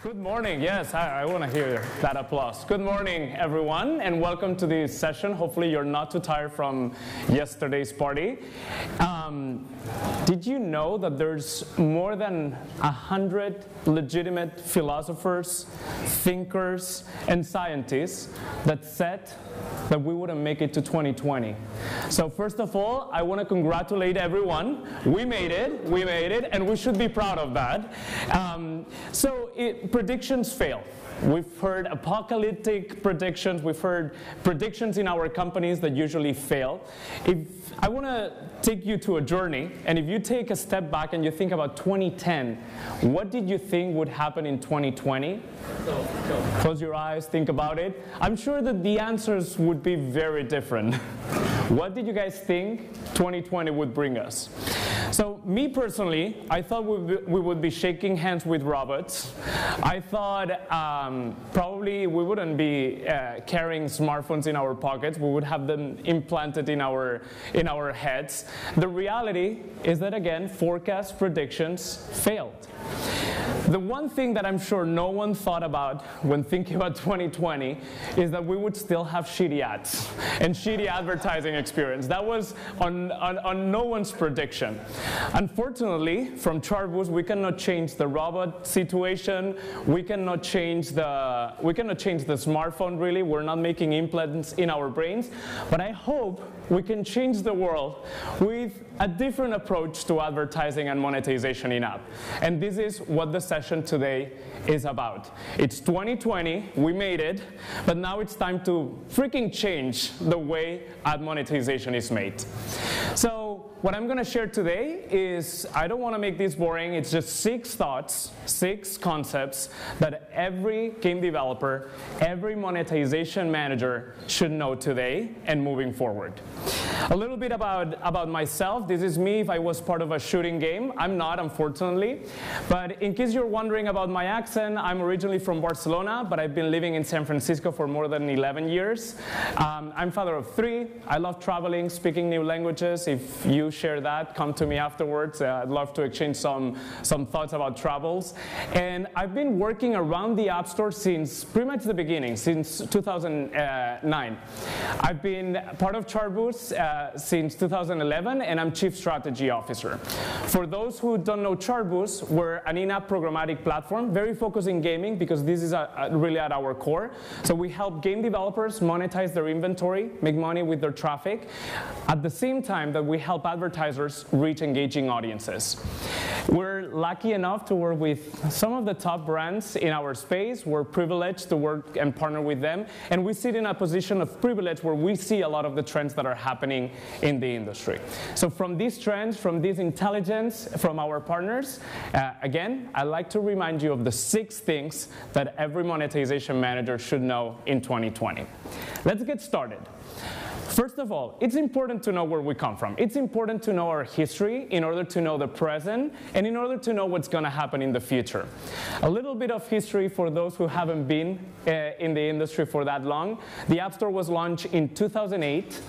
Good morning. Yes, I, I want to hear that applause. Good morning, everyone, and welcome to this session. Hopefully, you're not too tired from yesterday's party. Um, did you know that there's more than a hundred legitimate philosophers, thinkers, and scientists that said that we wouldn't make it to 2020. So first of all, I want to congratulate everyone. We made it, we made it, and we should be proud of that. Um, so it, predictions fail. We've heard apocalyptic predictions, we've heard predictions in our companies that usually fail. If I want to take you to a journey, and if you take a step back and you think about 2010, what did you think would happen in 2020? Close your eyes, think about it. I'm sure that the answers would be very different. what did you guys think 2020 would bring us? So me personally, I thought we would be shaking hands with robots. I thought um, probably we wouldn't be uh, carrying smartphones in our pockets. We would have them implanted in our in our heads. The reality is that again, forecast predictions failed. The one thing that I'm sure no one thought about when thinking about 2020 is that we would still have shitty ads and shitty advertising experience. That was on, on, on no one's prediction. Unfortunately, from Chartboost, we cannot change the robot situation. We cannot change the, we cannot change the smartphone really. We're not making implants in our brains. But I hope we can change the world with a different approach to advertising and monetization in app. And this is what the session today is about. It's 2020, we made it, but now it's time to freaking change the way ad monetization is made. So what I'm going to share today is, I don't want to make this boring, it's just six thoughts, six concepts that every game developer, every monetization manager should know today and moving forward. A little bit about, about myself. This is me if I was part of a shooting game. I'm not, unfortunately. But in case you're wondering about my accent, I'm originally from Barcelona, but I've been living in San Francisco for more than 11 years. Um, I'm father of three. I love traveling, speaking new languages. If you share that, come to me afterwards. Uh, I'd love to exchange some, some thoughts about travels. And I've been working around the App Store since pretty much the beginning, since 2009. I've been part of Chartboost uh, Uh, since 2011, and I'm Chief Strategy Officer. For those who don't know Chartboost, we're an in-app programmatic platform, very focused in gaming because this is a, a really at our core. So we help game developers monetize their inventory, make money with their traffic, at the same time that we help advertisers reach engaging audiences. Lucky enough to work with some of the top brands in our space. We're privileged to work and partner with them, and we sit in a position of privilege where we see a lot of the trends that are happening in the industry. So from these trends, from this intelligence from our partners, uh, again, I'd like to remind you of the six things that every monetization manager should know in 2020. Let's get started. First of all, it's important to know where we come from. It's important to know our history in order to know the present and in order to know what's going to happen in the future. A little bit of history for those who haven't been uh, in the industry for that long. The App Store was launched in 2008.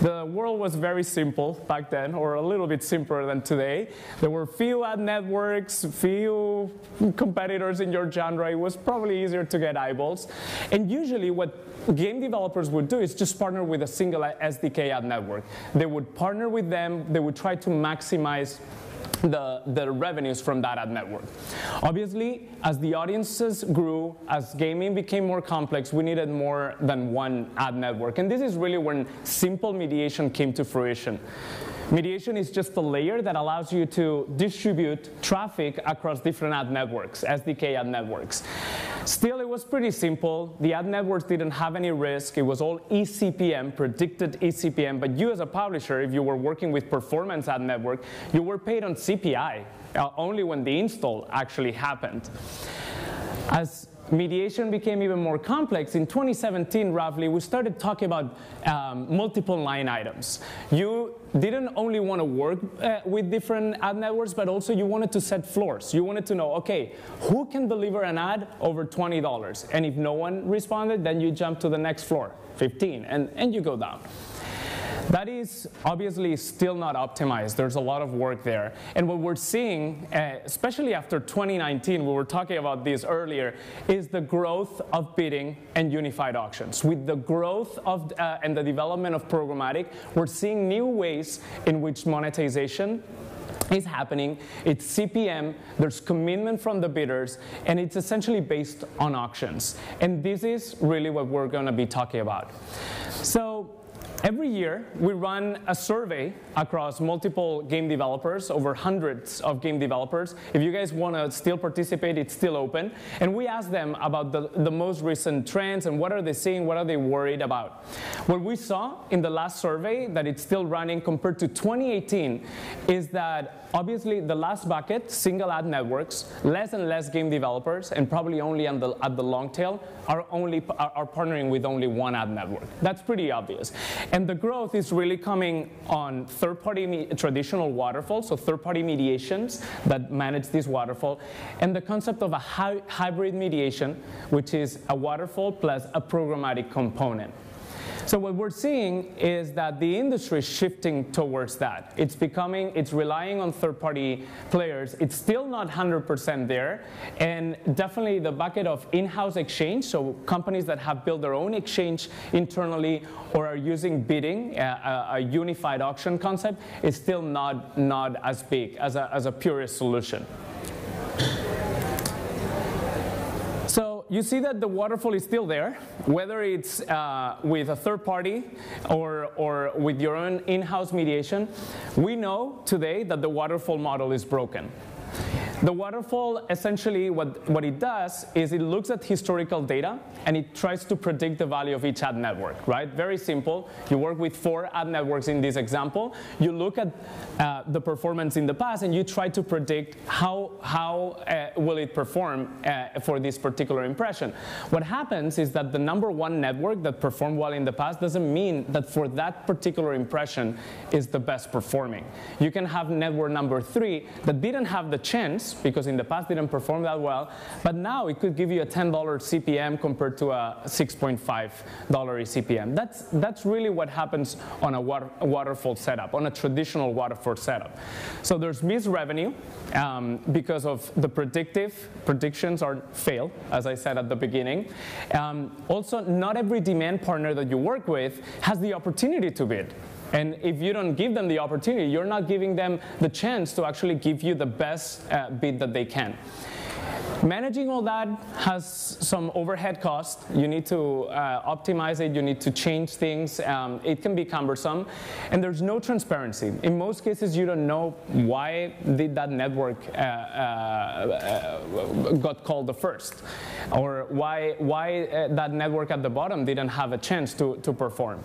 The world was very simple back then, or a little bit simpler than today. There were few ad networks, few competitors in your genre. It was probably easier to get eyeballs. And usually what game developers would do is just partner with a single SDK ad network. They would partner with them, they would try to maximize the, the revenues from that ad network. Obviously, as the audiences grew, as gaming became more complex, we needed more than one ad network. And this is really when simple mediation came to fruition. Mediation is just a layer that allows you to distribute traffic across different ad networks, SDK ad networks. Still, it was pretty simple. The ad networks didn't have any risk. It was all eCPM, predicted eCPM. But you as a publisher, if you were working with performance ad network, you were paid on CPI, uh, only when the install actually happened. As mediation became even more complex, in 2017, roughly, we started talking about um, multiple line items. You didn't only want to work uh, with different ad networks, but also you wanted to set floors. You wanted to know, okay, who can deliver an ad over $20? And if no one responded, then you jump to the next floor, 15, and, and you go down. That is obviously still not optimized. There's a lot of work there. And what we're seeing, uh, especially after 2019, we were talking about this earlier, is the growth of bidding and unified auctions. With the growth of uh, and the development of programmatic, we're seeing new ways in which monetization is happening. It's CPM, there's commitment from the bidders, and it's essentially based on auctions. And this is really what we're going to be talking about. So Every year, we run a survey across multiple game developers, over hundreds of game developers. If you guys want to still participate, it's still open. And we ask them about the, the most recent trends and what are they seeing, what are they worried about. What we saw in the last survey that it's still running compared to 2018 is that Obviously, the last bucket, single ad networks, less and less game developers, and probably only the, at the long tail, are, only, are, are partnering with only one ad network. That's pretty obvious. And the growth is really coming on third-party traditional waterfall, so third-party mediations that manage this waterfall, and the concept of a hy hybrid mediation, which is a waterfall plus a programmatic component. So what we're seeing is that the industry is shifting towards that. It's becoming, it's relying on third-party players. It's still not 100% there, and definitely the bucket of in-house exchange, so companies that have built their own exchange internally or are using bidding, a, a unified auction concept, is still not, not as big as a, as a purist solution. You see that the waterfall is still there, whether it's uh, with a third party or, or with your own in-house mediation. We know today that the waterfall model is broken. The waterfall, essentially, what, what it does is it looks at historical data and it tries to predict the value of each ad network, right? Very simple. You work with four ad networks in this example. You look at uh, the performance in the past and you try to predict how, how uh, will it perform uh, for this particular impression. What happens is that the number one network that performed well in the past doesn't mean that for that particular impression is the best performing. You can have network number three that didn't have the chance because in the past didn't perform that well, but now it could give you a $10 CPM compared to a $6.5 CPM. That's, that's really what happens on a, water, waterfall setup, on a traditional waterfall setup. So there's missed revenue um, because of the predictive predictions are fail, as I said at the beginning. Um, also, not every demand partner that you work with has the opportunity to bid. And if you don't give them the opportunity, you're not giving them the chance to actually give you the best uh, bid that they can. Managing all that has some overhead cost. You need to uh, optimize it, you need to change things. Um, it can be cumbersome. And there's no transparency. In most cases, you don't know why did that network uh, uh, got called the first, or why, why uh, that network at the bottom didn't have a chance to, to perform.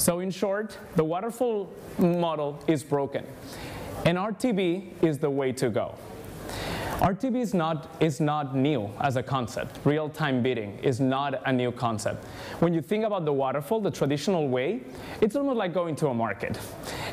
So in short, the waterfall model is broken. And RTB is the way to go. RTB is not, is not new as a concept. Real-time bidding is not a new concept. When you think about the waterfall, the traditional way, it's almost like going to a market.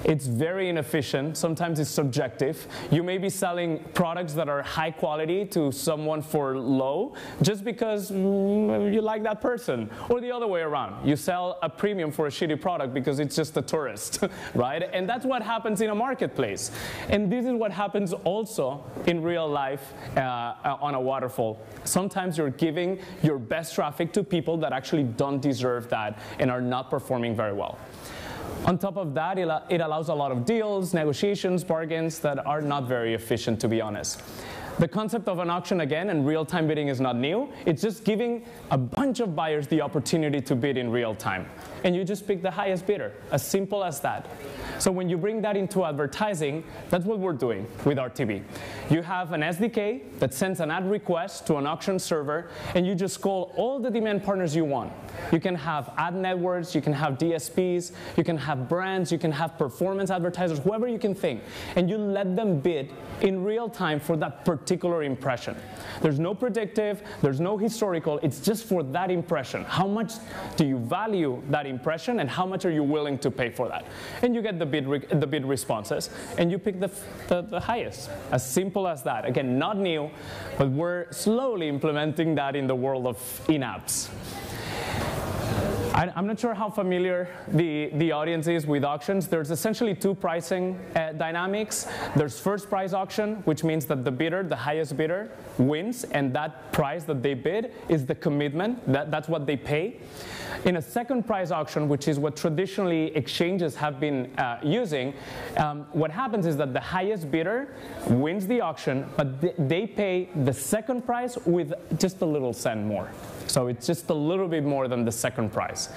It's very inefficient. Sometimes it's subjective. You may be selling products that are high quality to someone for low just because mm, you like that person. Or the other way around. You sell a premium for a shitty product because it's just a tourist, right? And that's what happens in a marketplace. And this is what happens also in real life uh, on a waterfall. Sometimes you're giving your best traffic to people that actually don't deserve that and are not performing very well. On top of that, it allows a lot of deals, negotiations, bargains that are not very efficient, to be honest. The concept of an auction again and real-time bidding is not new. It's just giving a bunch of buyers the opportunity to bid in real time. And you just pick the highest bidder, as simple as that. So when you bring that into advertising, that's what we're doing with RTB. You have an SDK that sends an ad request to an auction server, and you just call all the demand partners you want. You can have ad networks, you can have DSPs, you can have brands, you can have performance advertisers, whoever you can think, and you let them bid in real time for that particular impression. There's no predictive, there's no historical, it's just for that impression. How much do you value that impression and how much are you willing to pay for that? And you get the bid, the bid responses and you pick the, the, the highest. As simple as that. Again, not new, but we're slowly implementing that in the world of in-apps. I, am not sure how familiar the, the audience is with auctions. There's essentially two pricing uh, dynamics. There's first price auction, which means that the bidder, the highest bidder, wins, and that price that they bid is the commitment. That, that's what they pay. In a second price auction, which is what traditionally exchanges have been uh, using, um, what happens is that the highest bidder wins the auction, but th they pay the second price with just a little cent more. So it's just a little bit more than the second price.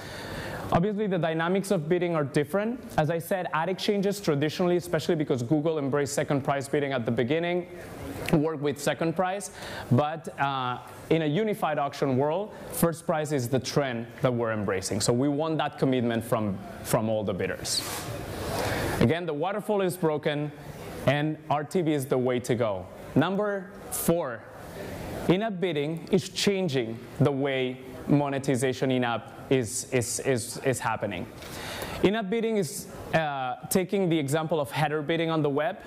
Obviously, the dynamics of bidding are different. As I said, ad exchanges traditionally, especially because Google embraced second price bidding at the beginning, work with second price. But uh, in a unified auction world, first price is the trend that we're embracing. So we want that commitment from, from all the bidders. Again, the waterfall is broken, and RTB is the way to go. Number four, in-app bidding is changing the way monetization in-app is, is, is, is happening. In-app bidding is uh, taking the example of header bidding on the web.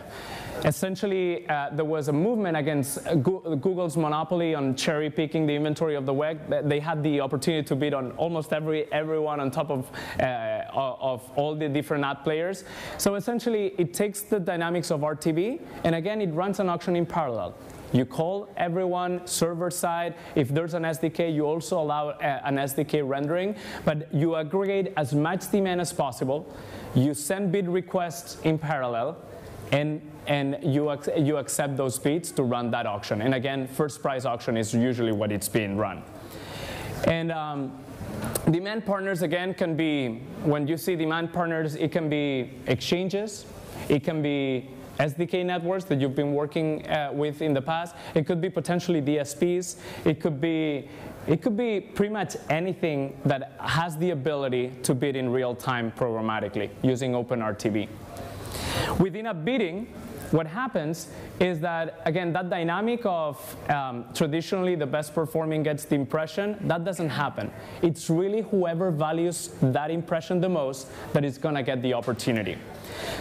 Essentially, uh, there was a movement against Google's monopoly on cherry picking the inventory of the web. They had the opportunity to bid on almost every everyone on top of, uh, of all the different ad players. So essentially, it takes the dynamics of RTB, and again, it runs an auction in parallel. You call everyone server side. If there's an SDK, you also allow uh, an SDK rendering, but you aggregate as much demand as possible. You send bid requests in parallel, and and you, ac you accept those bids to run that auction. And again, first price auction is usually what it's being run. And um, demand partners, again, can be, when you see demand partners, it can be exchanges, it can be SDK networks that you've been working uh, with in the past. It could be potentially DSPs. It could be it could be pretty much anything that has the ability to bid in real time programmatically using OpenRTB. Within a bidding, what happens is that, again, that dynamic of um, traditionally the best performing gets the impression, that doesn't happen. It's really whoever values that impression the most that is going to get the opportunity.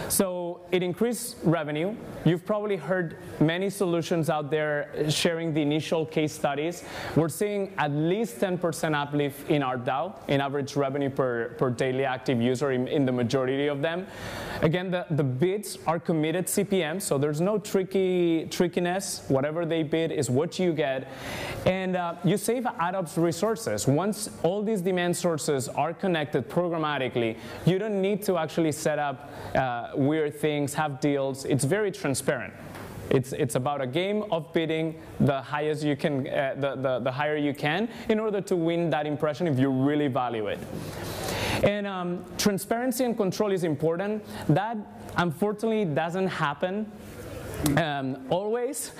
So it increased revenue. You've probably heard many solutions out there sharing the initial case studies. We're seeing at least 10% uplift in ARPDAU, in average revenue per, per daily active user in, in the majority of them. Again, the, the bids are committed CPM, so there's no tricky trickiness. Whatever they bid is what you get. And uh, you save AdOps resources. Once all these demand sources are connected programmatically, you don't need to actually set up uh, weird things, have deals. It's very transparent. It's, it's about a game of bidding the highest you can, uh, the, the, the higher you can in order to win that impression if you really value it. And um, transparency and control is important. That unfortunately doesn't happen um, always.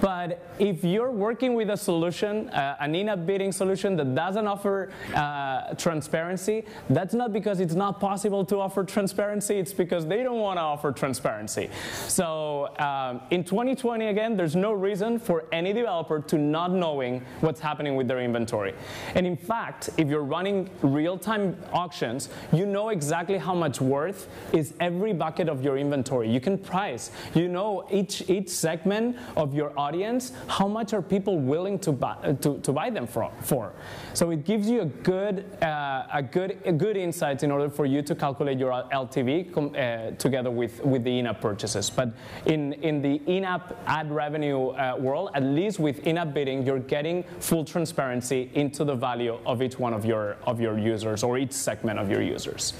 But if you're working with a solution, uh, an in-app bidding solution that doesn't offer uh, transparency, that's not because it's not possible to offer transparency, it's because they don't want to offer transparency. So um, in 2020, again, there's no reason for any developer to not knowing what's happening with their inventory. And in fact, if you're running real-time auctions, you know exactly how much worth is every bucket of your inventory. You can price. You know each each, each segment of your audience, how much are people willing to buy, to, to buy them for, for? So it gives you a good, uh, a good, a good insight in order for you to calculate your LTV uh, together with, with the in-app purchases. But in, in the in-app ad revenue uh, world, at least with in-app bidding, you're getting full transparency into the value of each one of your, of your users or each segment of your users.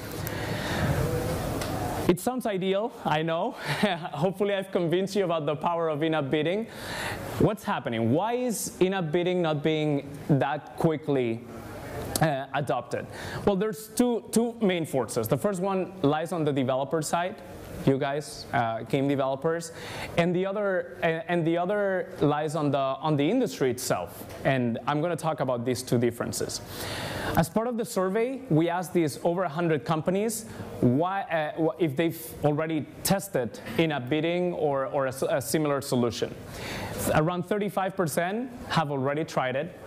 It sounds ideal, I know. Hopefully I've convinced you about the power of in-app bidding. What's happening? Why is in-app bidding not being that quickly uh, adopted? Well, there's two, two main forces. The first one lies on the developer side you guys, uh, game developers, and the other and the other lies on the on the industry itself. And I'm going to talk about these two differences. As part of the survey, we asked these over 100 companies why, uh, if they've already tested in a bidding or, or a, a similar solution. Around 35% have already tried it,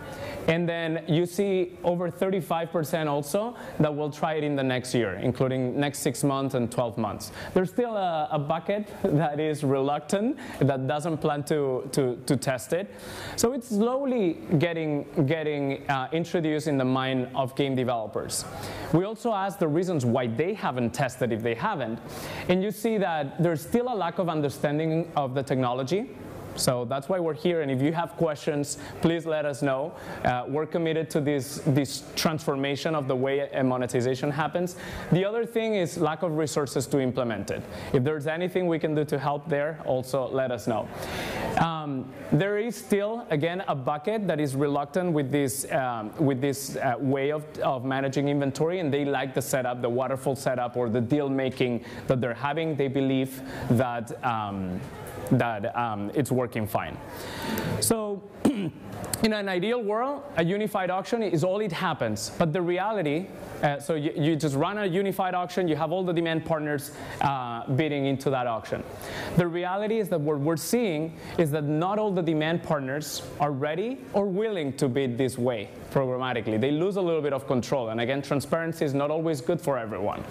And then you see over 35% also that will try it in the next year, including next six months and 12 months. There's still a, a bucket that is reluctant, that doesn't plan to, to, to test it. So it's slowly getting, getting uh, introduced in the mind of game developers. We also asked the reasons why they haven't tested if they haven't. And you see that there's still a lack of understanding of the technology. So that's why we're here. And if you have questions, please let us know. Uh, we're committed to this, this transformation of the way monetization happens. The other thing is lack of resources to implement it. If there's anything we can do to help there, also let us know. Um, there is still, again, a bucket that is reluctant with this, um, with this uh, way of, of managing inventory, and they like the setup, the waterfall setup, or the deal making that they're having. They believe that. Um, that um, it's working fine. So in an ideal world, a unified auction is all it happens. But the reality, uh, so you, you, just run a unified auction, you have all the demand partners uh, bidding into that auction. The reality is that what we're seeing is that not all the demand partners are ready or willing to bid this way programmatically. They lose a little bit of control. And again, transparency is not always good for everyone.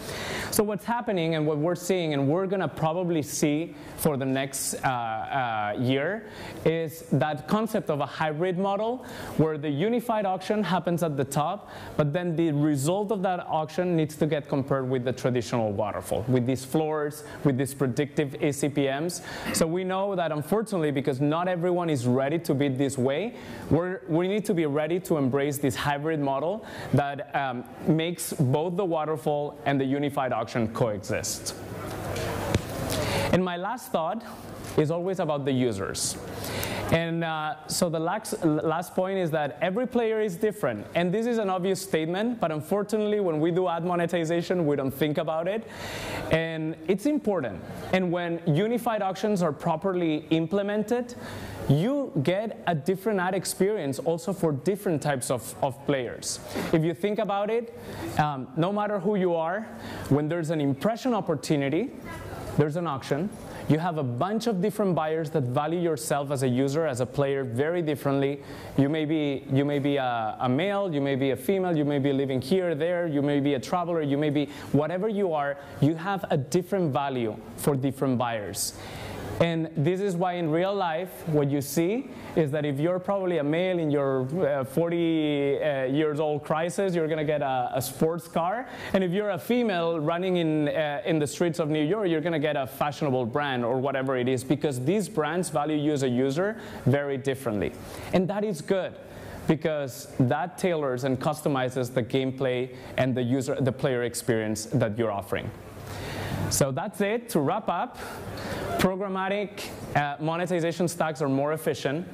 So what's happening and what we're seeing, and we're going to probably see for the next uh, uh, year, is that concept of a hybrid model where the unified auction happens at the top, but then the result of that auction needs to get compared with the traditional waterfall, with these floors, with these predictive eCPMs. So we know that unfortunately, because not everyone is ready to bid this way, we need to be ready to embrace this hybrid model that um, makes both the waterfall and the unified auction coexist. And my last thought is always about the users. And uh, so the last, last point is that every player is different. And this is an obvious statement, but unfortunately, when we do ad monetization, we don't think about it. And it's important. And when unified auctions are properly implemented, you get a different ad experience also for different types of, of players. If you think about it, um, no matter who you are, when there's an impression opportunity, there's an auction, you have a bunch of different buyers that value yourself as a user, as a player, very differently. You may be, you may be a, a male, you may be a female, you may be living here, there, you may be a traveler, you may be whatever you are, you have a different value for different buyers. And this is why in real life, what you see is that if you're probably a male in your uh, 40 uh, years old crisis, you're going to get a, a, sports car. And if you're a female running in, uh, in the streets of New York, you're going to get a fashionable brand or whatever it is, because these brands value you as a user very differently. And that is good because that tailors and customizes the gameplay and the user, the player experience that you're offering. So that's it. To wrap up, programmatic uh, monetization stacks are more efficient.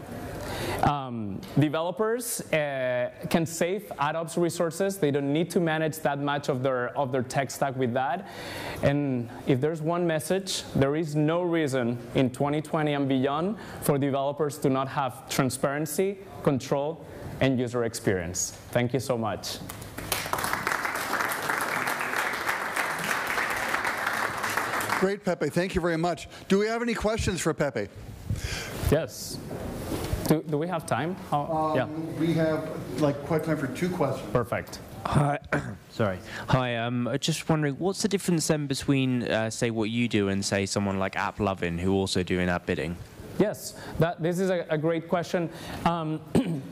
Um, developers uh, can save AdOps resources. They don't need to manage that much of their, of their tech stack with that. And if there's one message, there is no reason in 2020 and beyond for developers to not have transparency, control, and user experience. Thank you so much. Great, Pepe. Thank you very much. Do we have any questions for Pepe? Yes. Do, do we have time? Um, yeah. We have like quite time for two questions. Perfect. Hi. Sorry. Hi. Um, just wondering, what's the difference then between, uh, say, what you do and say someone like AppLovin, who also do in-app bidding? Yes, that, this is a, a great question. Um,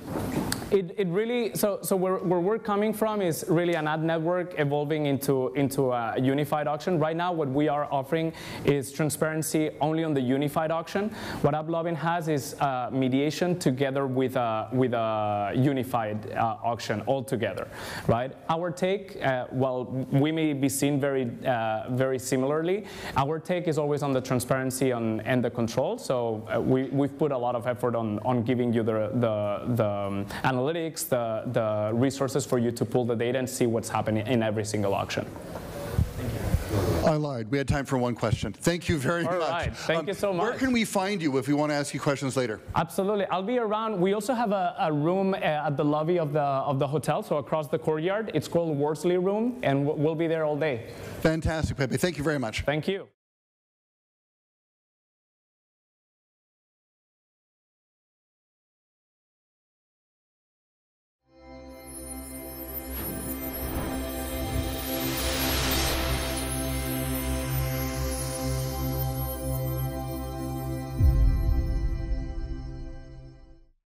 it, it really, so, so where, where we're coming from is really an ad network evolving into, into a unified auction. Right now, what we are offering is transparency only on the unified auction. What AppLovin has is uh, mediation together with a, with a unified uh, auction altogether, right? Our take, uh, well, we may be seen very, uh, very similarly. Our take is always on the transparency on, and the control. So uh, we, we've put a lot of effort on, on giving you the, the, the um, analytics, the, the resources for you to pull the data and see what's happening in every single auction. I lied. We had time for one question. Thank you very All much. Right. Thank um, you so much. Where can we find you if we want to ask you questions later? Absolutely. I'll be around. We also have a, a room uh, at the lobby of the, of the hotel, so across the courtyard. It's called Worsley Room, and we'll be there all day. Fantastic, Pepe. Thank you very much. Thank you.